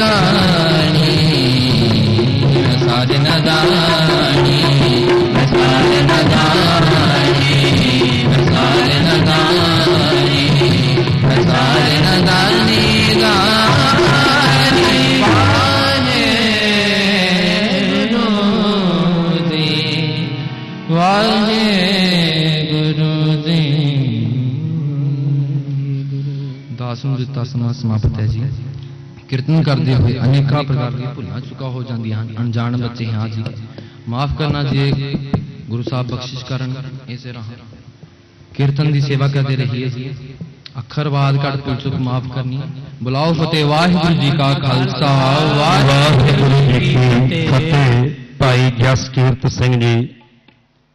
नदानी साज नदानी साज नदानी साज नदानी साज नदानी गानी वाने समाप्त है जी। ਕੀਰਤਨ ਕਰਦੇ ਹੋਏ ਅਨੇਕਾਂ ਪ੍ਰਕਾਰ ਦੀਆਂ ਭੁੱਲਾਂ ਚੁਕਾ ਹੋ ਜਾਂਦੀਆਂ ਹਨ ਅਣਜਾਣ ਬੱਚੇ ਹਾਂ ਜੀ ਮਾਫ ਕਰਨਾ ਜੀ ਗੁਰੂ ਸਾਹਿਬ ਬਖਸ਼ਿਸ਼ ਕਰਨ ਇਸੇ ਰਾਹ ਕੀਰਤਨ ਦੀ ਸੇਵਾ ਕਰਦੇ ਰਹੀਏ ਜੀ ਅੱਖਰਵਾਦ ਘਟ ਭੁੱਲ ਚੁੱਕ ਮਾਫ ਕਰਨੀ ਬੁਲਾਓ ਫਤਿਹ ਵਾਹਿਗੁਰੂ ਜੀ ਕਾ ਖਾਲਸਾ ਵਾਹਿਗੁਰੂ ਜੀ ਕੀ ਫਤਿਹ ਭਾਈ ਜਸਕੀਰਤ ਸਿੰਘ ਜੀ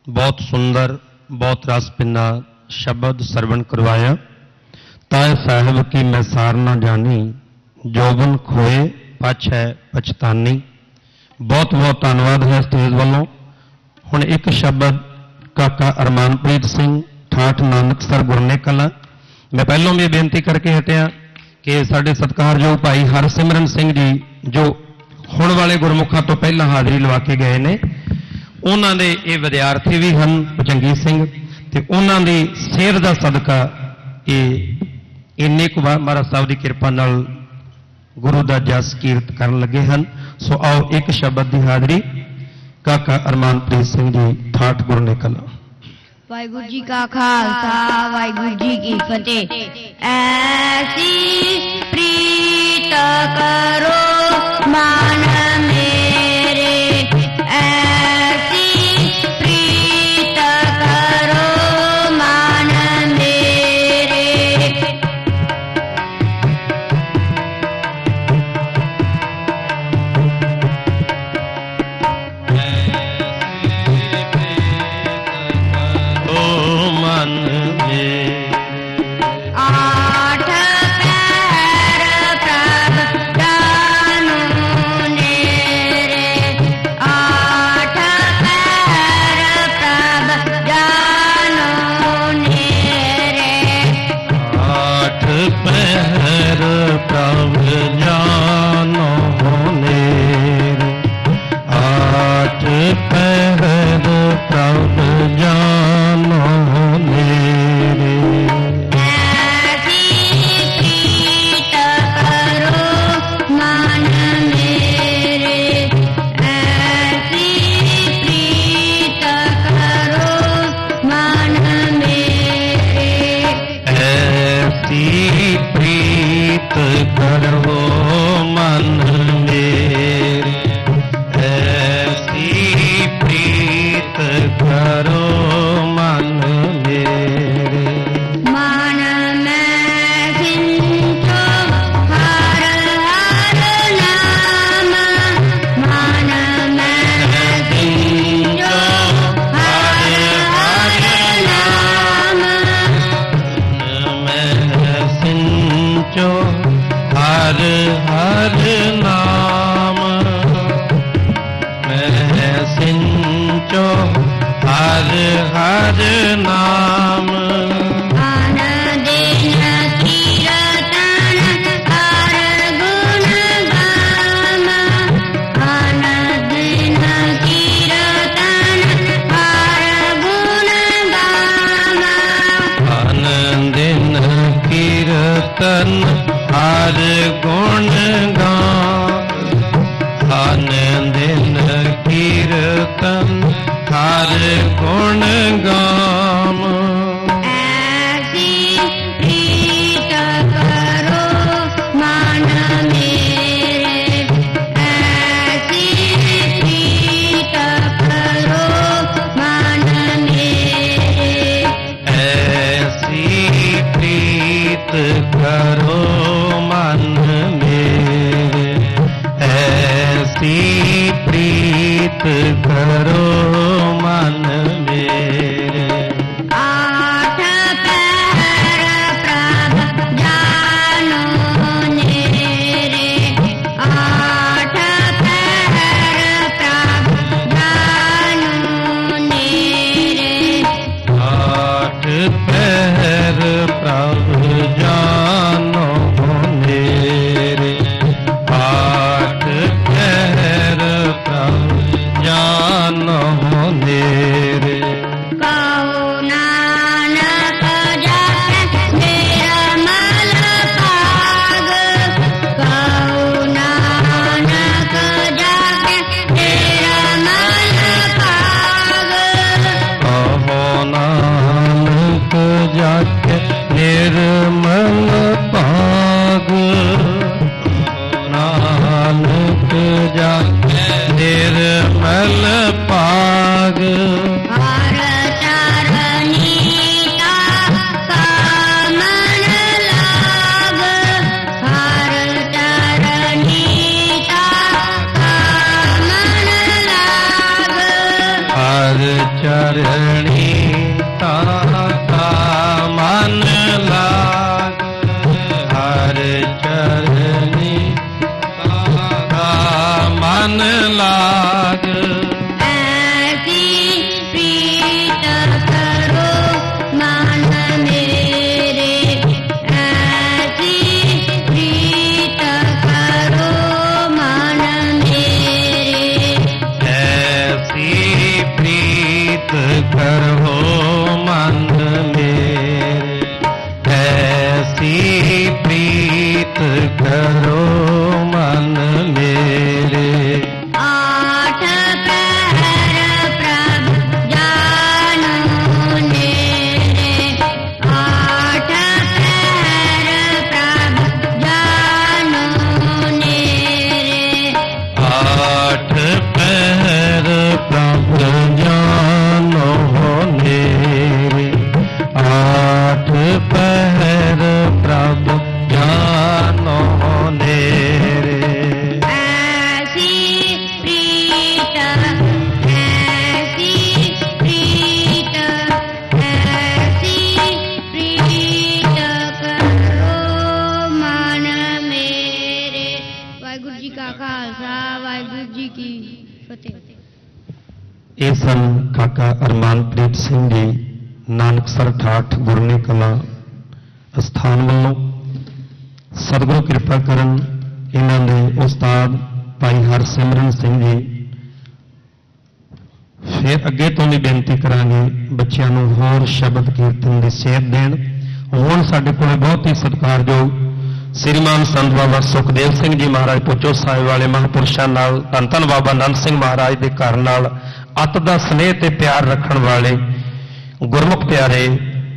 ਬਹੁਤ ਸੁੰਦਰ ਬਹੁਤ ਰਸ ਪਿੰਨਾ ਸ਼ਬਦ ਸਰਵਣ ਕਰਵਾਇਆ ਤਾਏ ਸਾਹਿਬ ਕੀ ਮੈਂ ਸਾਰ ਨਾ ਜਾਣੀ ਜੋਬਨ ਖੋਏ, ਪਛ ਹੈ ਪਛਤਾਨੀ। ਬਹੁਤ ਬਹੁਤ ਧੰਨਵਾਦ ਹੈ ਸਟੇਜ ਵੱਲੋਂ। ਹੁਣ ਇੱਕ ਸ਼ਬਦ ਕਾਕਾ ਅਰਮਾਨਪ੍ਰੀਤ ਸਿੰਘ, ਠਾਠ ਨਾਨਕ ਸਰ ਗੁਰਨੇ ਕਲਾ ਮੈਂ ਪਹਿਲਾਂ ਵੀ ਬੇਨਤੀ ਕਰਕੇ ਹਟਿਆ ਕਿ ਸਾਡੇ ਸਤਿਕਾਰਯੋਗ ਭਾਈ ਹਰਸਿਮਰਨ ਸਿੰਘ ਜੀ, ਜੋ ਹੁਣ ਵਾਲੇ ਗੁਰਮੁਖਾਂ ਤੋਂ ਪਹਿਲਾਂ ਹਾਜ਼ਰੀ ਲਵਾ ਕੇ ਗਏ ਨੇ, ਉਹਨਾਂ ਦੇ ਇਹ ਵਿਦਿਆਰਥੀ ਵੀ ਹਨ ਚੰਗੀ ਸਿੰਘ, ਤੇ ਉਹਨਾਂ ਦੀ ਸਿਹਤ ਦਾ ਸਦਕਾ ਇਹ ਇੰਨੇ ਕੁ ਮਹਾਰਾਜ ਸਾਹਿਬ ਦੀ ਕਿਰਪਾ ਨਾਲ ਗੁਰੂ ਦਾ ਜਸ ਕੀਰਤ ਕਰਨ ਲੱਗੇ ਹਨ ਸੋ ਆਓ ਇੱਕ ਸ਼ਬਦ ਦੀ ਹਾਜ਼ਰੀ ਕਾਕਾ ਅਰਮਾਨਪ੍ਰੀਤ ਸਿੰਘ ਜੀ ਠਾਠ ਗੁਰੂ ਨੇ ਕਲਾ ਵਾਹਿਗੁਰੂ ਜੀ ਕਾ ਖਾਲਸਾ ਵਾਹਿਗੁਰੂ ਜੀ ਕੀ ਫਤਿਹ ਐਸੀ ਪ੍ਰੀਤ ਕਰੋ ਮਨ हर ਖਾਲਸਾ ਵਾਹਿਗੁਰੂ ਜੀ ਕੀ ਫਤਿਹ। ਇਹ ਸਨ ਕਾਕਾ ਅਰਮਾਨਪ੍ਰੀਤ ਸਿੰਘ ਜੀ ਨਾਨਕਸਰ ਠਾਠ ਗੁਰਨੇ ਕਲਾ ਅਸਥਾਨ ਵੱਲੋਂ। ਸਤਿਗੁਰੂ ਕਿਰਪਾ ਕਰਨ ਇਹਨਾਂ ਦੇ ਉਸਤਾਦ ਭਾਈ ਹਰਸਿਮਰਨ ਸਿੰਘ ਜੀ। ਫਿਰ ਅੱਗੇ ਤੋਂ ਵੀ ਬੇਨਤੀ ਕਰਾਂਗੇ ਬੱਚਿਆਂ ਨੂੰ ਹੋਰ ਸ਼ਬਦ ਕੀਰਤਨ ਦੀ ਸੇਧ ਦੇਣ। ਹੁਣ ਸਾਡੇ ਕੋਲ ਬਹੁਤ ਹੀ ਸਤਿਕਾਰਯੋਗ ਸ੍ਰੀਮਾਨ ਸੰਤ ਬਾਬਾ ਸੁਖਦੇਵ ਸਿੰਘ ਜੀ ਮਹਾਰਾਜ ਪੁੱਚੋ ਸਾਹਿਬ ਵਾਲੇ ਮਹਾਂਪੁਰਸ਼ਾਂ ਨਾਲ, ਧੰਨ ਧੰਨ ਬਾਬਾ ਨੰਦ ਸਿੰਘ ਮਹਾਰਾਜ ਦੇ ਘਰ ਨਾਲ, ਅਤ ਦਾ ਸਨੇਹ ਤੇ ਪਿਆਰ ਰੱਖਣ ਵਾਲੇ ਗੁਰਮੁਖ ਪਿਆਰੇ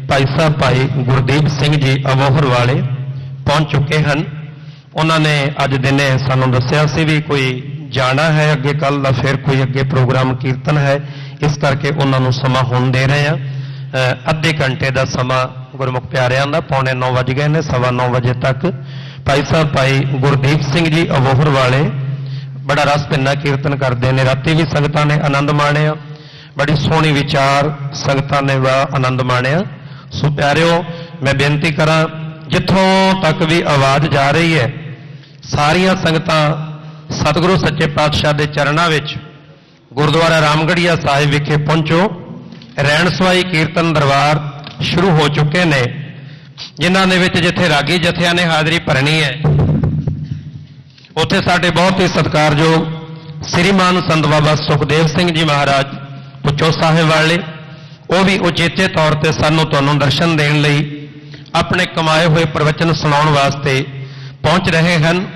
ਭਾਈ ਸਾਹਿਬ ਭਾਈ ਗੁਰਦੀਪ ਸਿੰਘ ਜੀ ਅਬੋਹਰ ਵਾਲੇ ਪਹੁੰਚ ਚੁੱਕੇ ਹਨ। ਉਹਨਾਂ ਨੇ ਅੱਜ ਦਿਨੇ ਸਾਨੂੰ ਦੱਸਿਆ ਸੀ ਵੀ ਕੋਈ ਜਾਣਾ ਹੈ ਅੱਗੇ ਕੱਲ ਦਾ, ਫਿਰ ਕੋਈ ਅੱਗੇ ਪ੍ਰੋਗਰਾਮ ਕੀਰਤਨ ਹੈ। ਇਸ ਕਰਕੇ ਉਹਨਾਂ ਨੂੰ ਸਮਾਂ ਹੁਣ ਦੇ ਰਹੇ ਆ ਅੱਧੇ ਘੰਟੇ ਦਾ ਸਮਾਂ ਗੁਰਮੁਖ ਪਿਆਰਿਆਂ ਦਾ ਪੌਣੇ 9 ਵਜ ਗਏ ਨੇ, ਸਵਾ 9 ਵਜੇ ਤੱਕ। ਭਾਈ ਸਾਹਿਬ, ਭਾਈ ਗੁਰਦੀਪ ਸਿੰਘ ਜੀ ਅਬੋਹਰ ਵਾਲੇ ਬੜਾ ਰਸ ਭਿੰਨਾ ਕੀਰਤਨ ਕਰਦੇ ਨੇ। ਰਾਤੀ ਵੀ ਸੰਗਤਾਂ ਨੇ ਆਨੰਦ ਮਾਣਿਆ। ਬੜੀ ਸੋਹਣੀ ਵਿਚਾਰ ਸੰਗਤਾਂ ਨੇ ਵਾ ਆਨੰਦ ਮਾਣਿਆ। ਸੋ ਪਿਆਰਿਓ, ਮੈਂ ਬੇਨਤੀ ਕਰਾਂ, ਜਿੱਥੋਂ ਤੱਕ ਵੀ ਆਵਾਜ਼ ਜਾ ਰਹੀ ਹੈ, ਸਾਰੀਆਂ ਸੰਗਤਾਂ ਸਤਿਗੁਰੂ ਸੱਚੇ ਪਾਤਸ਼ਾਹ ਦੇ ਚਰਨਾਂ ਵਿੱਚ ਗੁਰਦੁਆਰਾ ਰਾਮਗੜੀਆ ਸਾਹਿਬ ਵਿਖੇ ਪਹੁੰਚੋ। ਰਹਿਣ ਸਵਾਈ ਕੀਰਤਨ ਦਰਬਾਰ ਸ਼ੁਰੂ ਹੋ ਚੁੱਕੇ ਨੇ। ਜਿਨ੍ਹਾਂ ਦੇ ਵਿੱਚ ਜਿੱਥੇ ਰਾਗੀ ਜਥਿਆਂ ਨੇ ਹਾਜ਼ਰੀ ਭਰਨੀ ਹੈ, ਉੱਥੇ ਸਾਡੇ ਬਹੁਤ ਹੀ ਸਤਿਕਾਰਯੋਗ ਸ੍ਰੀਮਾਨ ਸੰਤ ਬਾਬਾ ਸੁਖਦੇਵ ਸਿੰਘ ਜੀ ਮਹਾਰਾਜ, ਪੁੱਛੋ ਸਾਹਿਬ ਵਾਲੇ, ਉਹ ਵੀ ਉਚੇਤੇ ਤੌਰ ਤੇ ਸਾਨੂੰ ਤੁਹਾਨੂੰ ਦਰਸ਼ਨ ਦੇਣ ਲਈ ਆਪਣੇ ਕਮਾਏ ਹੋਏ ਪ੍ਰਵਚਨ ਸੁਣਾਉਣ ਵਾਸਤੇ ਪਹੁੰਚ ਰਹੇ ਹਨ।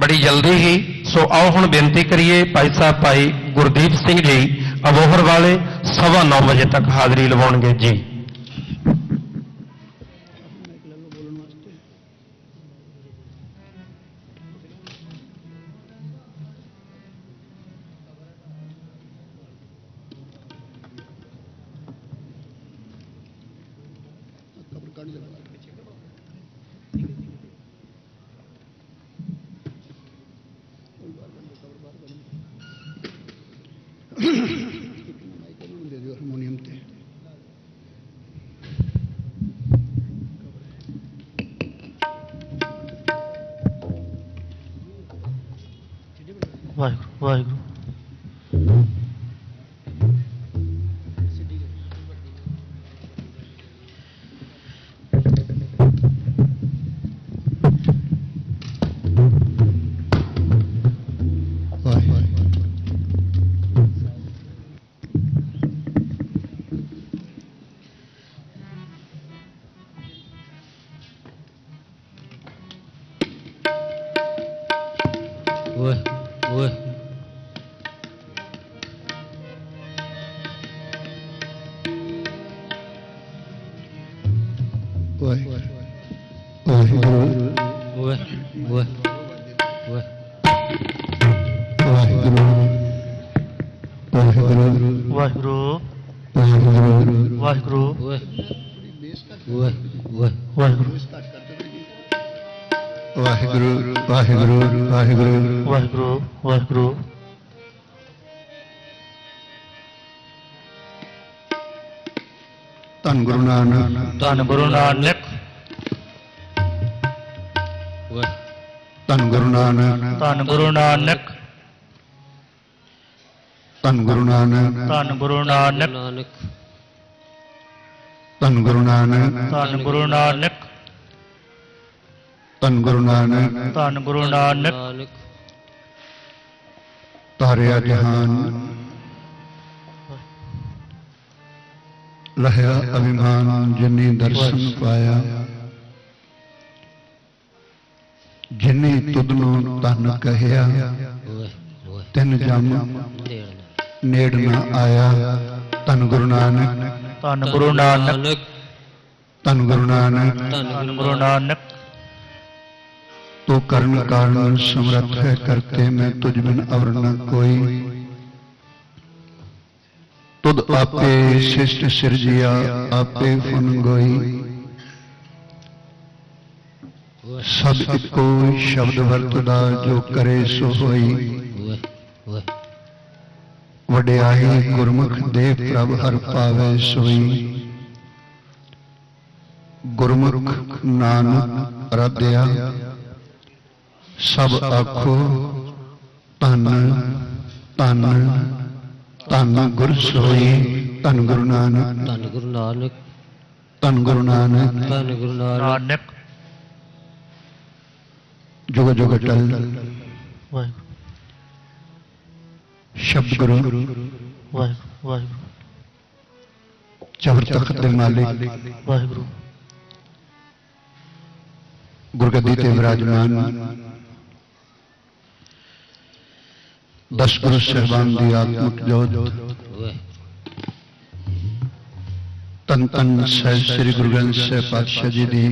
ਬੜੀ ਜਲਦੀ ਹੀ, ਸੋ ਆਓ ਹੁਣ ਬੇਨਤੀ ਕਰੀਏ ਭਾਈ ਸਾਹਿਬ, ਭਾਈ ਗੁਰਦੀਪ ਸਿੰਘ ਜੀ ਅਬੋਹਰ ਵਾਲੇ ਸਵਾ ਨੌ ਵਜੇ ਤੱਕ ਹਾਜ਼ਰੀ ਲਵਾਉਣਗੇ। ਜੀ। ਵਾਹਿਗੁਰੂ ਵਾਹਿਗੁਰੂ ਵਾਹਿਗੁਰੂ ਵਾਹਿਗੁਰੂ ਵਾਹਿਗੁਰੂ ਓਏ ਓਏ ਓਏ ਵਾਹਿਗੁਰੂ ਵਾਹਿਗੁਰੂ ਵਾਹਿਗੁਰੂ ਵਾਹਿਗੁਰੂ ਵਾਹਿਗੁਰੂ ਵਾਹਿਗੁਰੂ ਧੰਨ ਗੁਰੂ ਨਾਨਕ ਧੰਨ ਗੁਰੂ ਨਾਨਕ ਓਏ ਧੰਨ ਗੁਰੂ ਨਾਨਕ ਧੰਨ ਗੁਰੂ ਨਾਨਕ ਧੰਨ ਗੁਰੂ ਨਾਨਕ ਧੰਨ ਗੁਰੂ ਨਾਨਕ ਨਾਨਕ ਧੰਨ ਗੁਰੂ ਨਾਨਕ ਧੰਨ ਗੁਰੂ ਨਾਨਕ ਧੰਨ ਗੁਰੂ ਨਾਨਕ ਧੰਨ ਗੁਰੂ ਨਾਨਕ ਨਾਨਕ ਤਾਰਿਆ ਜਹਾਨ ਰਹਿਆ ਅਭਿਮਾਨ ਜਿਨੀ ਦਰਸ਼ਨ ਪਾਇਆ ਜਿਨੇ ਤੁਧ ਨੂੰ ਤਨ ਕਹਿਆ ਓਏ ਓਏ ਤਿੰਨ ਜਮ ਦੇਣ ਨੇੜ ਨਾ ਆਇਆ ਧੰਨ ਗੁਰੂ ਨਾਨਕ ਧੰਨ ਗੁਰੂ ਨਾਨਕ ਧੰਨ ਗੁਰੂ ਨਾਨਕ ਧੰਨ ਗੁਰੂ ਨਾਨਕ ਤੂੰ ਕਰਨ ਕਾਰਨ ਸਮਰੱਥ ਹੈ ਕਰਤੇ ਮੈਂ ਤੁਝ ਬਿਨ ਅਵਰ ਨ ਕੋਈ ਤੁਧ ਆਪੇ ਸਿਸ਼ਟ ਸਿਰਜਿਆ ਆਪੇ ਫਨ ਗੋਈ ਓਏ ਸਭ ਇੱਕੋ ਸ਼ਬਦ ਵਰਤਦਾ ਜੋ ਕਰੇ ਸੋ ਹੋਈ ਓਏ ਓਏ ਵਡਿਆਈ ਗੁਰਮੁਖ ਦੇ ਪ੍ਰਭ ਹਰ ਪਾਵੇ ਸੋਈ ਗੁਰਮੁਖ ਨਾਨਕ ਰਦਿਆ ਸਭ ਆਖੋ ਧੰਨ ਧੰਨ ਧੰਨ ਗੁਰ ਸੋਈ ਧੰਨ ਗੁਰੂ ਨਾਨਕ ਧੰਨ ਗੁਰੂ ਨਾਨਕ ਧੰਨ ਗੁਰੂ ਨਾਨਕ ਧੰਨ ਗੁਰੂ ਨਾਨਕ ਨਾਨਕ ਜੁਗ ਜੁਗ ਟਲ ਵਾਹਿਗੁਰੂ शब्द गुरु। वाहिगुरु वाहिगुरु जबर तख्त मालिक। वाहिगुरु गुरगद्दी ते विराजमान। दस गुरु साहबान की आत्मिक जोत। तन तन सह श्री गुरु ग्रंथ साहब पातशाह जी की